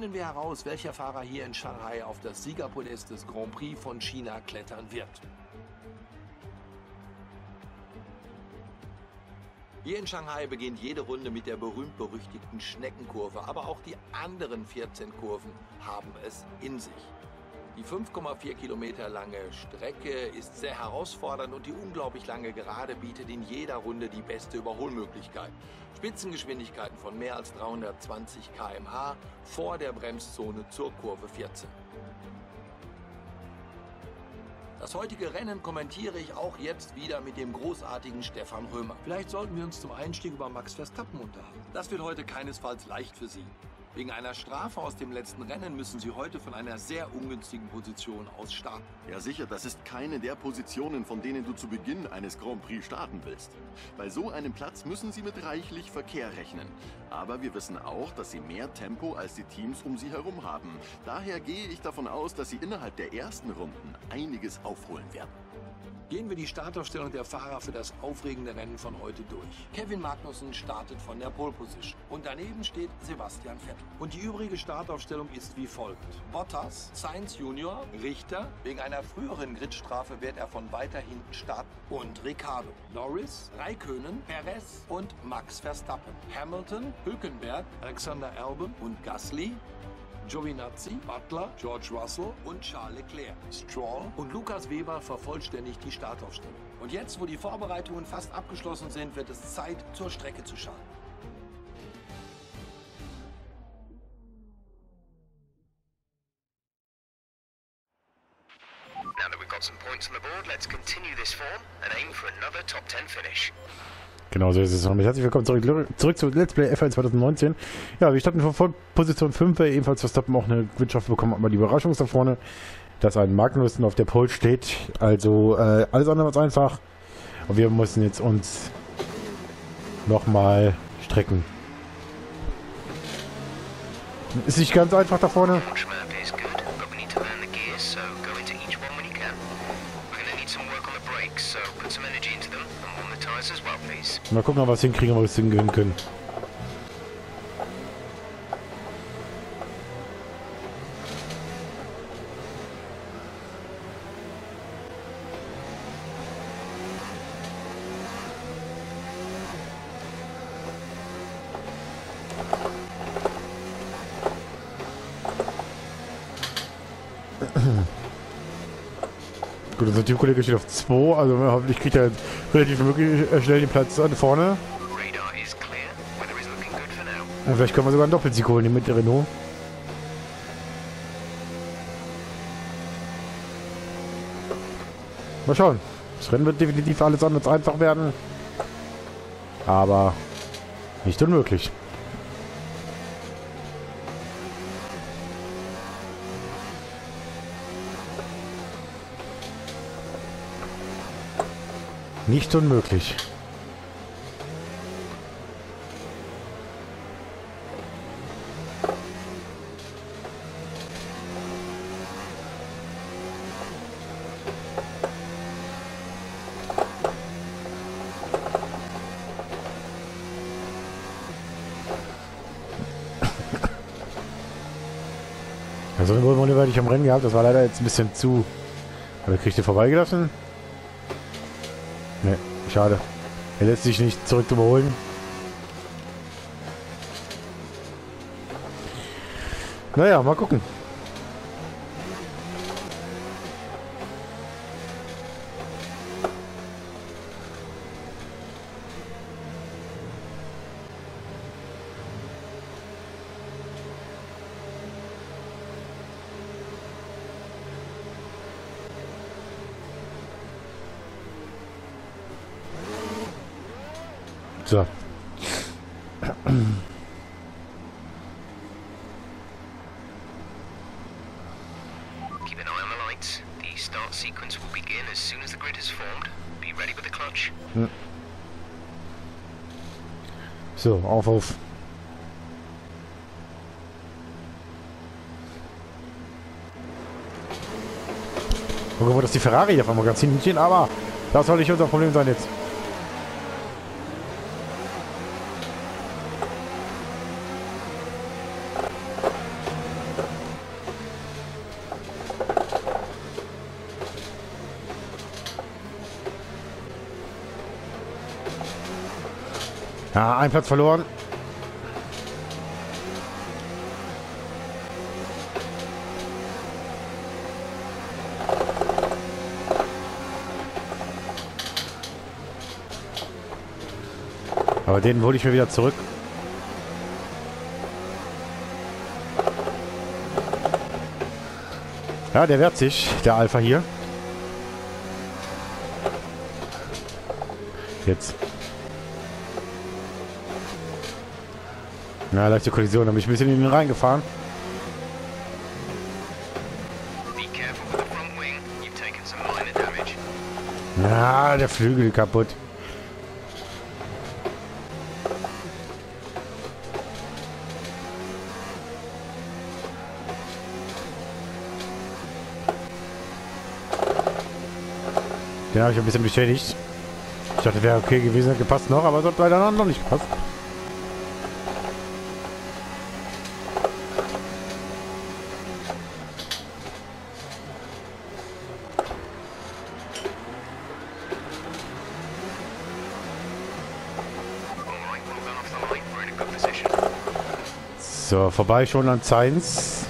finden wir heraus, welcher Fahrer hier in Shanghai auf das Siegerpodest des Grand Prix von China klettern wird. Hier in Shanghai beginnt jede Runde mit der berühmt-berüchtigten Schneckenkurve, aber auch die anderen 14 Kurven haben es in sich. Die 5,4 Kilometer lange Strecke ist sehr herausfordernd und die unglaublich lange Gerade bietet in jeder Runde die beste Überholmöglichkeit. Spitzengeschwindigkeiten von mehr als 320 km/h vor der Bremszone zur Kurve 14. Das heutige Rennen kommentiere ich auch jetzt wieder mit dem großartigen Stefan Römer. Vielleicht sollten wir uns zum Einstieg über Max Verstappen unterhalten. Das wird heute keinesfalls leicht für Sie. Wegen einer Strafe aus dem letzten Rennen müssen Sie heute von einer sehr ungünstigen Position aus starten. Ja sicher, das ist keine der Positionen, von denen du zu Beginn eines Grand Prix starten willst. Bei so einem Platz müssen Sie mit reichlich Verkehr rechnen. Aber wir wissen auch, dass Sie mehr Tempo als die Teams um Sie herum haben. Daher gehe ich davon aus, dass Sie innerhalb der ersten Runden einiges aufholen werden. Gehen wir die Startaufstellung der Fahrer für das aufregende Rennen von heute durch. Kevin Magnussen startet von der Pole Position und daneben steht Sebastian Vettel. Und die übrige Startaufstellung ist wie folgt. Bottas, Sainz Junior, Richter, wegen einer früheren Gridstrafe wird er von weiter hinten starten und Ricardo, Norris, Raikönen, Perez und Max Verstappen. Hamilton, Hülkenberg, Alexander Albon und Gasly Giovinazzi, Butler, George Russell und Charles Leclerc. Stroll und Lukas Weber vervollständigt die Startaufstellung. Und jetzt, wo die Vorbereitungen fast abgeschlossen sind, wird es Zeit, zur Strecke zu schalten. Now that we've got some points on the board, let's continue this form and aim for another top 10 finish. Genau so ist es. Und herzlich willkommen zurück, zurück zu Let's Play F1 2019. Ja, wir starten von Position 5, weil ebenfalls Verstappen auch eine Wirtschaft bekommen, aber die Überraschung ist da vorne, dass ein Magnussen auf der Pole steht. Also äh, alles andere als einfach. Und wir müssen jetzt uns nochmal strecken. Ist nicht ganz einfach da vorne. Launch Mal gucken, ob wir es hinkriegen, ob wir es hingehen können. Gut, unser Teamkollege steht auf 2, also hoffentlich kriegt er relativ möglich äh, schnell den Platz an vorne. Und vielleicht können wir sogar einen Doppelsieg holen mit der Renault. Mal schauen. Das Rennen wird definitiv alles anders einfach werden. Aber nicht unmöglich. Nicht unmöglich. Also eine Runde hatte ich am Rennen gehabt, das war leider jetzt ein bisschen zu. Aber kriegt ihr vorbeigelassen? Ne, schade. Er lässt sich nicht zurück überholen. Naja, mal gucken. So. Keep an eye on the lights. The start sequence will begin as soon as the grid is formed. Be ready with the clutch. So, auf, auf. Gucken wir, dass die Ferrari auf einmal ganz hinten stehen, aber das soll nicht unser Problem sein jetzt. Ah, ein Platz verloren. Aber den hole ich mir wieder zurück. Ja, der wehrt sich, der Alpha hier. Jetzt. Na, leichte Kollision, da bin ich ein bisschen in ihn reingefahren. Ja, der Flügel kaputt. Den habe ich ein bisschen beschädigt. Ich dachte, wäre okay gewesen, gepasst noch, aber es hat leider noch nicht gepasst. Vorbei schon an Science.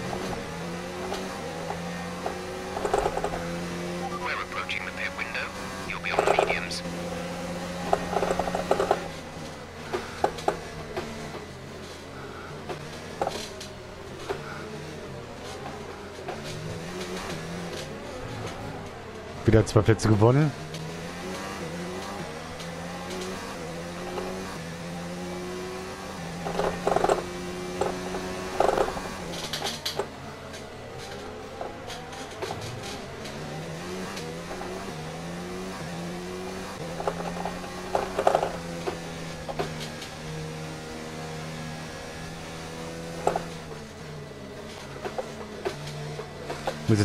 Wieder zwei Plätze gewonnen.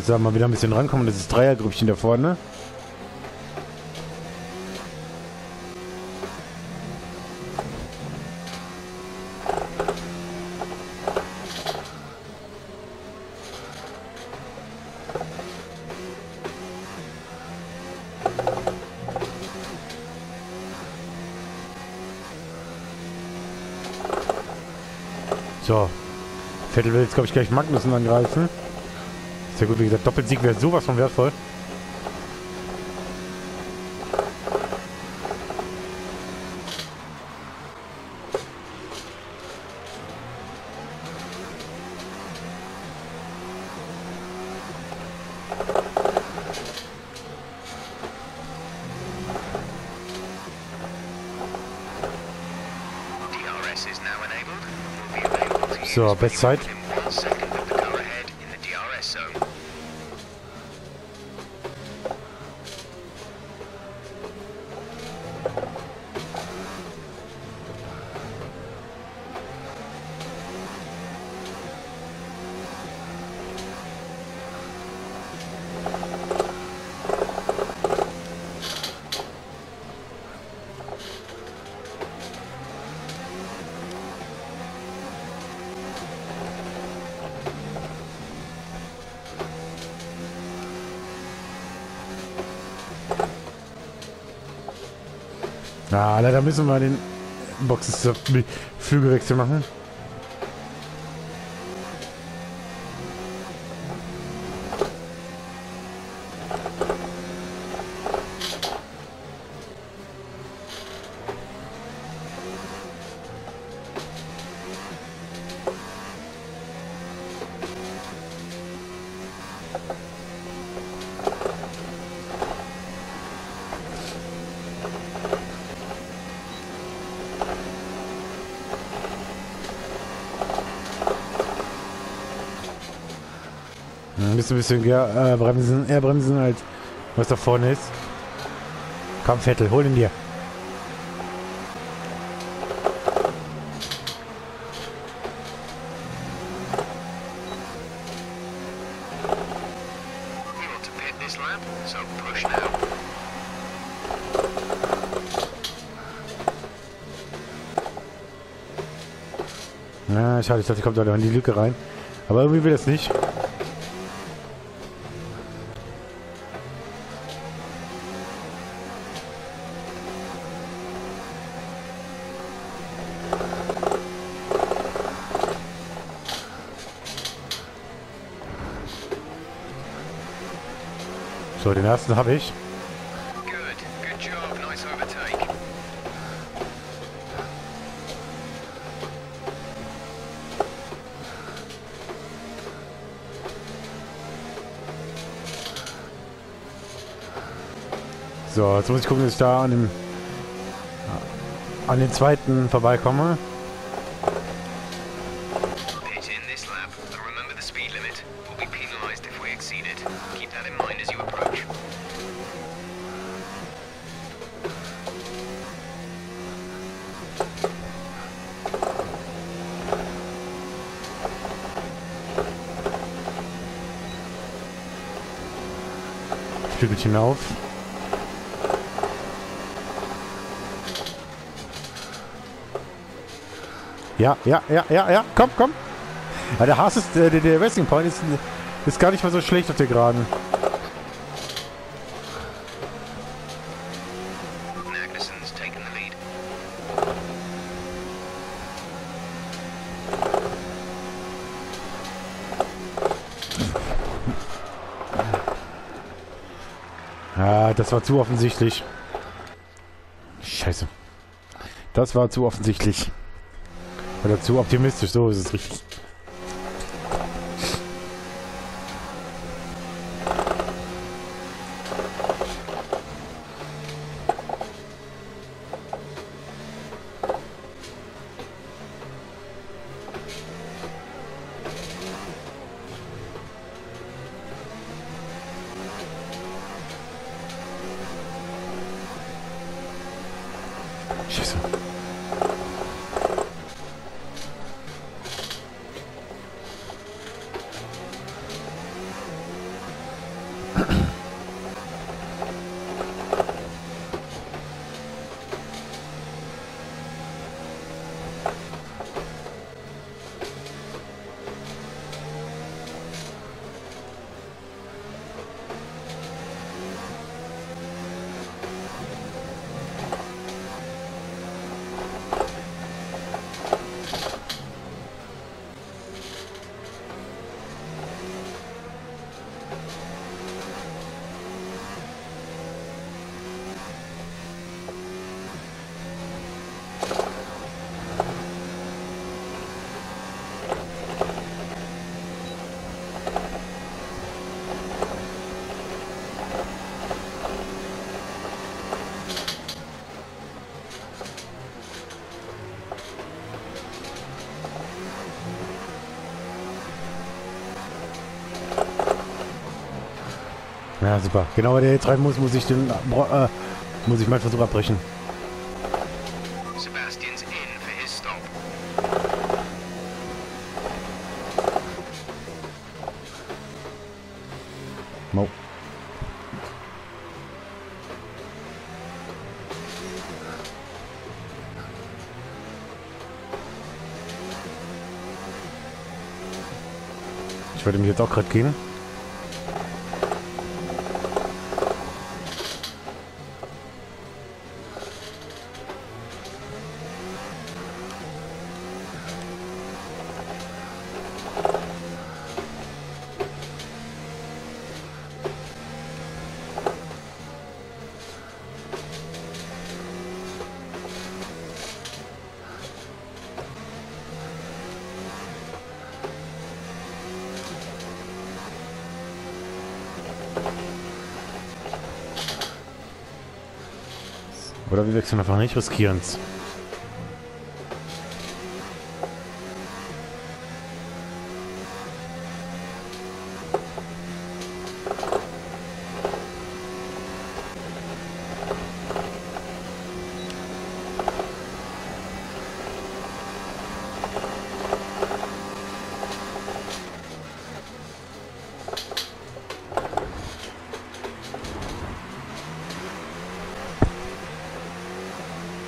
Jetzt mal wieder ein bisschen rankommen. Das ist Dreiergrüppchen da vorne. So. Vettel will jetzt, glaube ich, gleich Magnussen angreifen. Sehr gut, wie gesagt, Doppelsieg wäre sowas von wertvoll. DRS is now enabled. Will be available to use So, when Bestzeit. you're within one second of the car ahead in the DRS zone. Ah, leider müssen wir den Boxes Flügelwechsel machen. Ja, äh, bremsen, eher bremsen, als was da vorne ist. Komm, Vettel, hol ihn dir. Schade, ich dachte, ich komme da in die Lücke rein. Aber irgendwie will das nicht. Ersten habe ich. Good. Good job. Nice overtake. So, jetzt muss ich gucken, dass ich da an dem an den zweiten vorbeikomme. Pit in this lap, but remember the speed limit. We'll be penalised if we exceed it. Keep that in mind as you approach. Stückchen auf. Ja, ja, ja, ja, ja, komm, komm. Ja, der Haas ist, äh, der, der Wrestling Point ist, ist gar nicht mal so schlecht auf der Geraden. Magnussen's taken the lead. Ja, das war zu offensichtlich. Scheiße. Das war zu offensichtlich. Oder zu optimistisch, so ist es richtig. Scheiße. Ja, super. Genau, wenn der jetzt rein muss, muss ich den, äh, muss ich meinen Versuch abbrechen. Sebastian's in for his stop. Mo. Ich würde mich jetzt auch gerade gehen. Oder wir wechseln einfach nicht, riskieren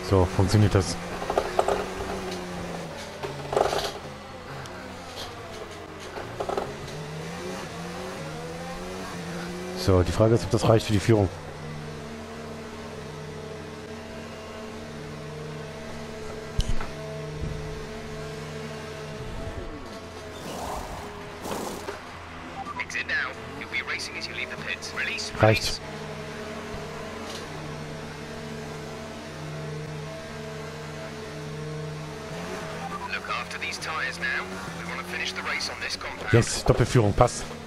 So, funktioniert das. So, die Frage ist, ob das reicht für die Führung. Exit Yes, Doppelführung, passt.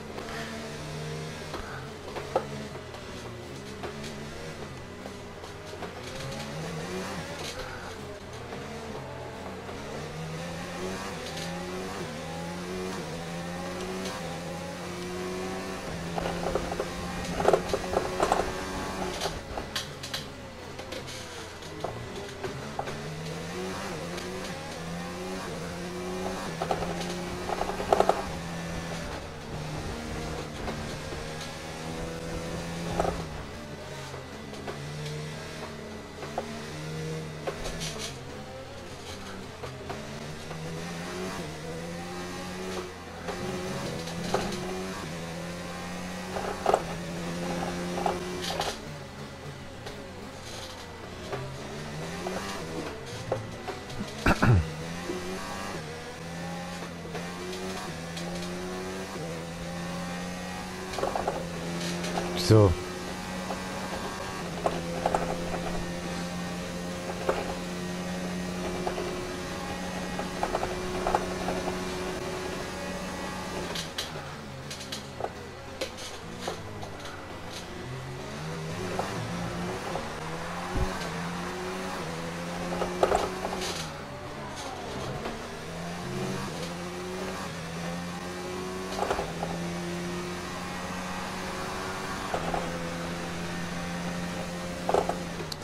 So.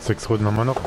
Sechs Runden haben wir noch.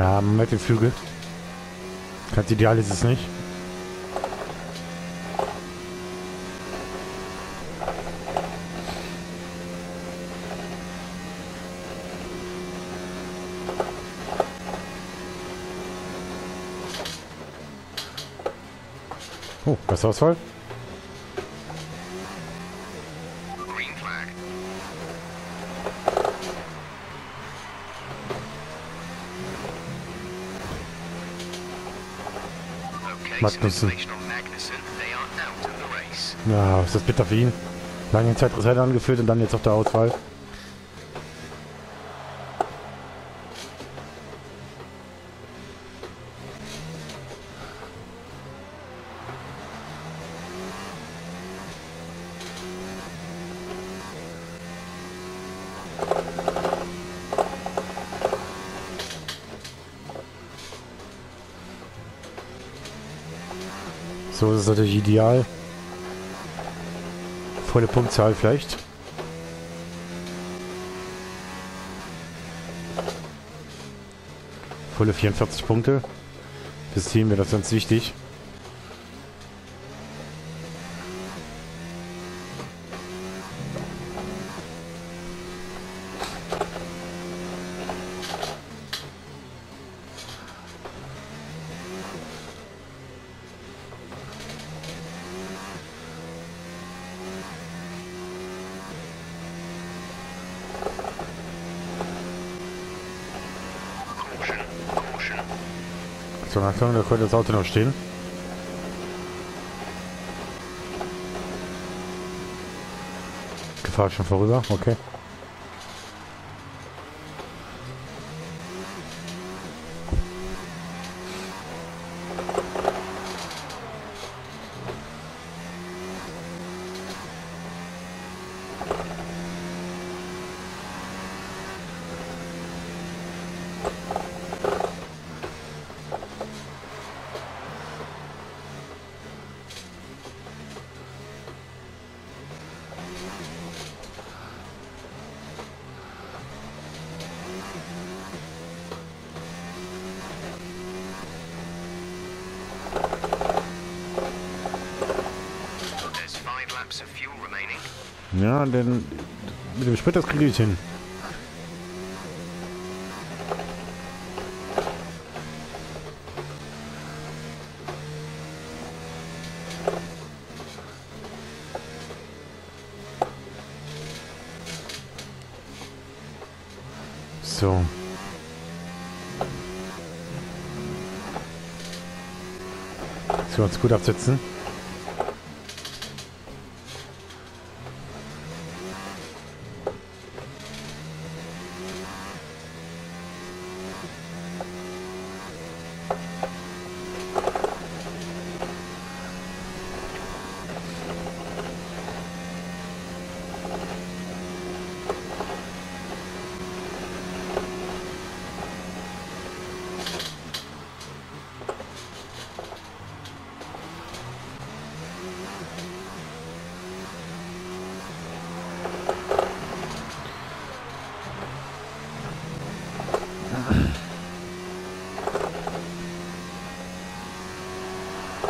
Ja, Flügel. Ganz ideal ist es nicht. Oh, Gasausfall. Green flag. Okay, some Magnussen. information on Magnussen. They are out of the race. Ja, ist das bitter für ihn. Lange Zeit Reserve angeführt und dann jetzt auf der Auswahl. So ist es natürlich ideal. Volle Punktzahl vielleicht. Volle 44 Punkte. Fürs Team wäre das ganz wichtig. So, Achtung, da könnte das Auto noch stehen. Gefahr schon vorüber, okay. remaining. Ja, denn mit dem Sprit, das kriege ich hin. So. So, uns gut absetzen.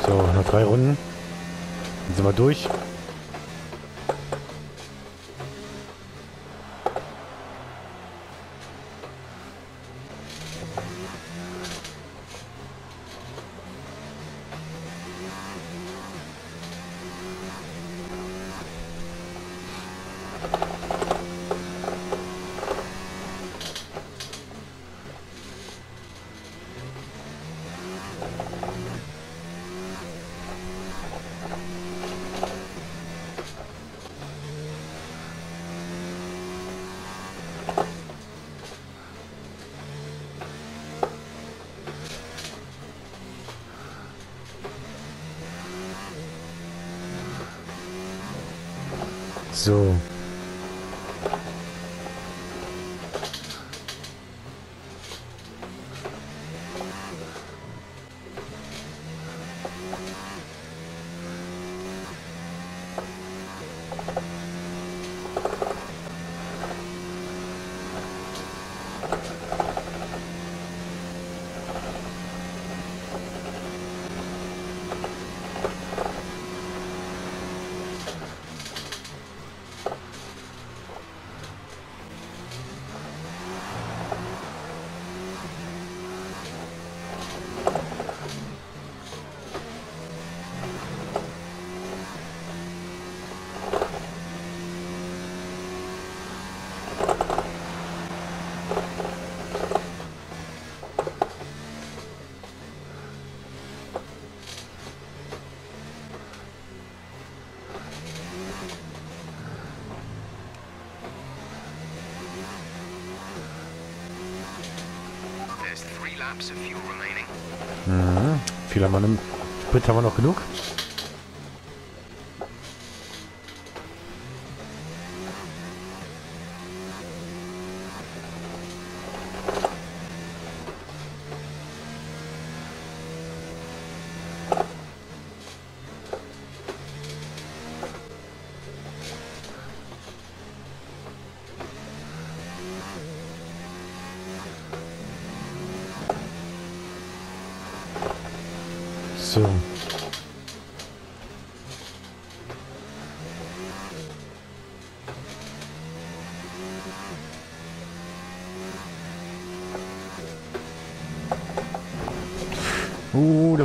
So, noch drei Runden. Dann sind wir durch. Thank you. Mhm. Viel haben wir noch. Sprit haben wir noch genug. So.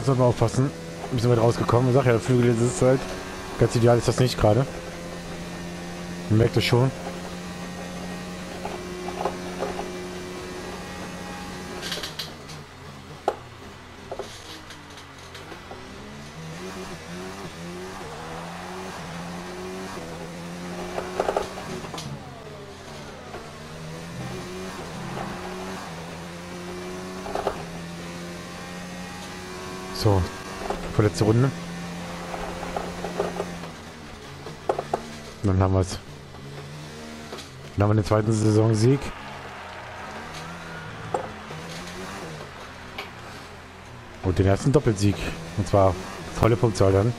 Sollten wir aufpassen. Ein bisschen weit rausgekommen. Ich sag ja, Flügel ist es halt. Ganz ideal ist das nicht gerade. Merkt es schon. So, vorletzte Runde. Dann haben wir es. Dann haben wir den zweiten Saisonsieg. Und den ersten Doppelsieg. Und zwar volle Punktzahl dann.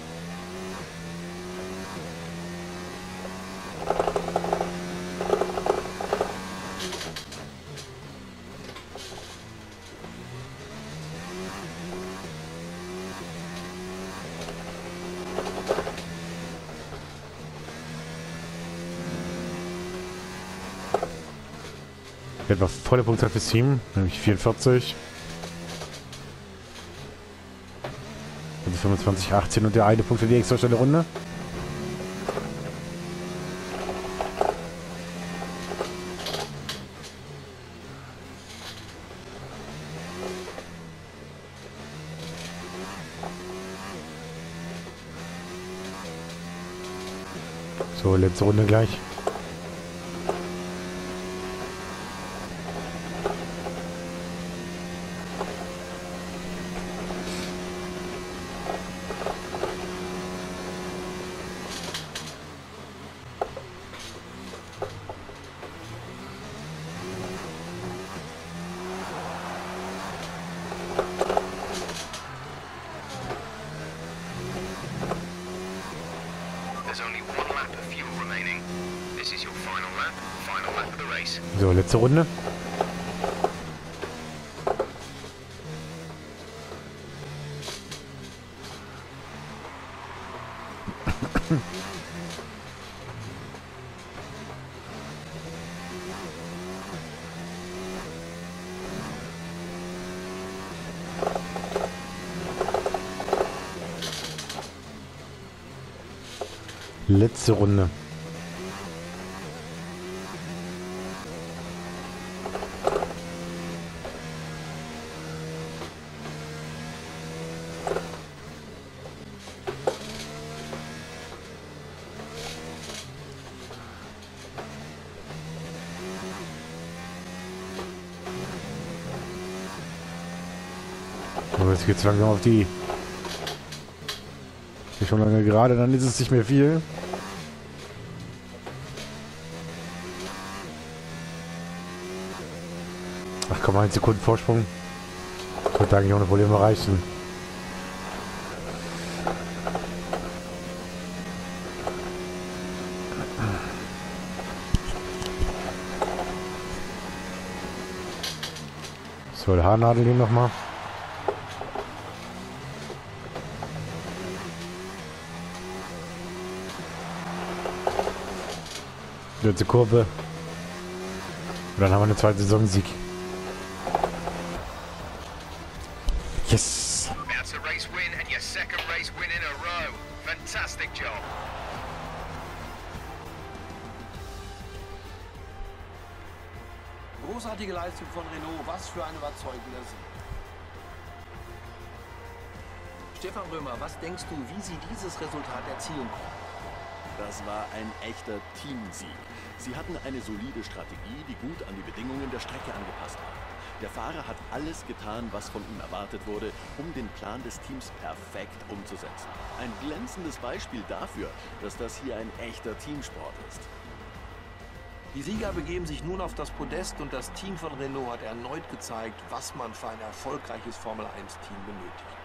Wir hatten volle Punktzahl fürs Team, nämlich 44. Also 25, 18 und der eine Punkt für die extra schnelle Runde. So, letzte Runde gleich. There's only one lap of fuel remaining. This is your final lap, final lap of the race. So, letzte Runde. Letzte Runde. So, jetzt geht's langsam auf die. Ist schon lange gerade, dann ist es nicht mehr viel. Ach komm, ein Sekunden Vorsprung. Wird eigentlich ohne Probleme reichen. So, der Haarnadel den nochmal. Letzte Kurve. Und dann haben wir eine zweite Saisonsieg. Yes! That's a race win and your second race win in a row. Fantastic job. Großartige Leistung von Renault, was für ein überzeugender Sieg. Stefan Römer, was denkst du, wie sie dieses Resultat erzielen konnten? Das war ein echter Teamsieg. Sie hatten eine solide Strategie, die gut an die Bedingungen der Strecke angepasst war. Der Fahrer hat alles getan, was von ihm erwartet wurde, um den Plan des Teams perfekt umzusetzen. Ein glänzendes Beispiel dafür, dass das hier ein echter Teamsport ist. Die Sieger begeben sich nun auf das Podest und das Team von Renault hat erneut gezeigt, was man für ein erfolgreiches Formel-1-Team benötigt.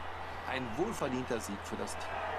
Ein wohlverdienter Sieg für das Team.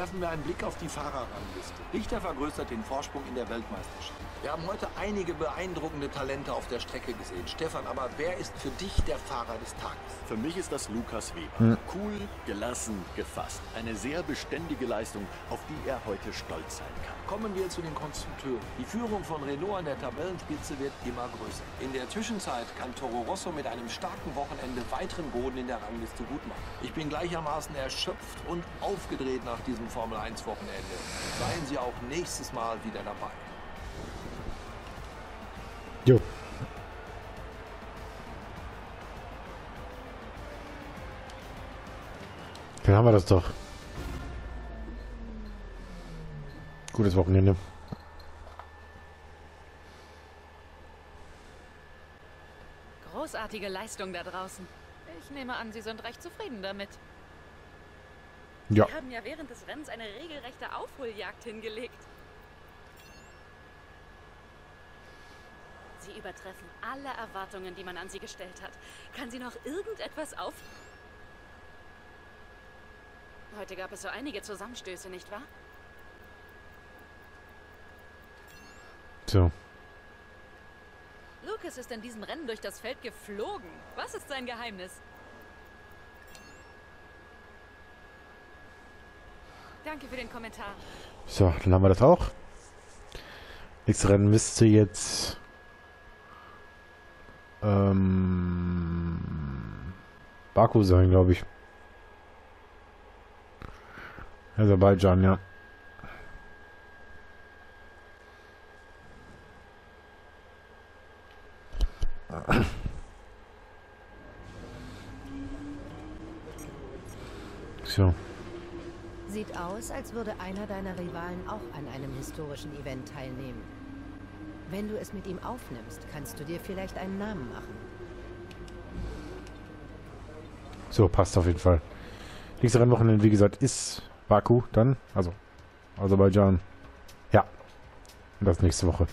Werfen wir einen Blick auf die Fahrerrangliste. Richter vergrößert den Vorsprung in der Weltmeisterschaft. Wir haben heute einige beeindruckende Talente auf der Strecke gesehen. Stefan, aber wer ist für dich der Fahrer des Tages? Für mich ist das Lukas Weber. Cool, gelassen, gefasst. Eine sehr beständige Leistung, auf die er heute stolz sein kann. Kommen wir zu den Konstrukteuren. Die Führung von Renault an der Tabellenspitze wird immer größer. In der Zwischenzeit kann Toro Rosso mit einem starken Wochenende weiteren Boden in der Rangliste gut machen. Ich bin gleichermaßen erschöpft und aufgedreht nach diesem Formel 1 Wochenende. Seien Sie auch nächstes Mal wieder dabei. Jo. Dann haben wir das doch. Gutes Wochenende. Großartige Leistung da draußen. Ich nehme an, Sie sind recht zufrieden damit. Ja. Sie haben ja während des Rennens eine regelrechte Aufholjagd hingelegt. Sie übertreffen alle Erwartungen, die man an Sie gestellt hat. Kann Sie noch irgendetwas auf... Heute gab es so einige Zusammenstöße, nicht wahr? So. Lucas ist in diesem Rennen durch das Feld geflogen. Was ist sein Geheimnis? Danke für den Kommentar. So, dann haben wir das auch. Nächstes Rennen müsste jetzt ähm, Baku sein, glaube ich. Aserbaidschan, ja. So. Sieht als würde einer deiner Rivalen auch an einem historischen Event teilnehmen. Wenn du es mit ihm aufnimmst, kannst du dir vielleicht einen Namen machen. So, passt auf jeden Fall. Nächste Rennwochenende, wie gesagt, ist Baku dann. Also Aserbaidschan. Ja. Und das nächste Woche.